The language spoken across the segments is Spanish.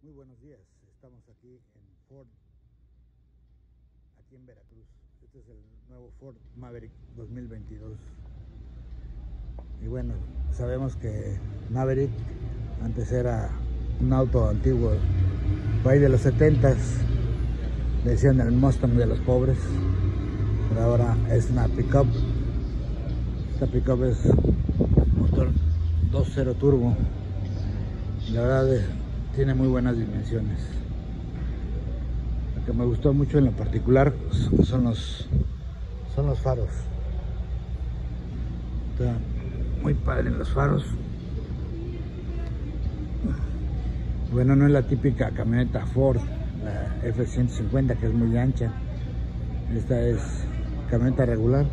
Muy buenos días, estamos aquí en Ford, aquí en Veracruz. Este es el nuevo Ford Maverick 2022. Y bueno, sabemos que Maverick antes era un auto antiguo, por ahí de los 70s, decían el Mustang de los pobres, pero ahora es una pickup. Esta pickup es motor 2.0 turbo. La verdad es tiene muy buenas dimensiones. Lo que me gustó mucho en lo particular son los, son los faros. Está muy padre los faros. Bueno, no es la típica camioneta Ford, la F-150 que es muy ancha. Esta es camioneta regular.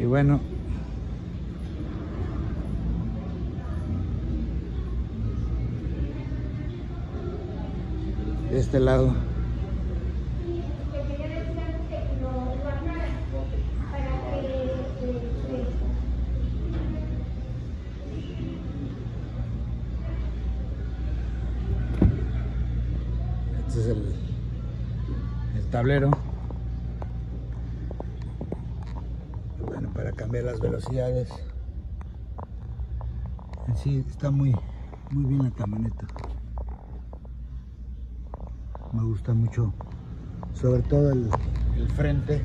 Y bueno, de este lado. Este es el, el tablero. Bueno, para cambiar las velocidades. Sí está muy, muy bien la camioneta me gusta mucho sobre todo el, el frente.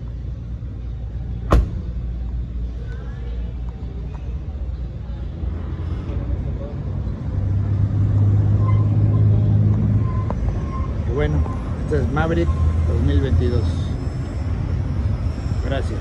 Y bueno este es Maverick 2022 gracias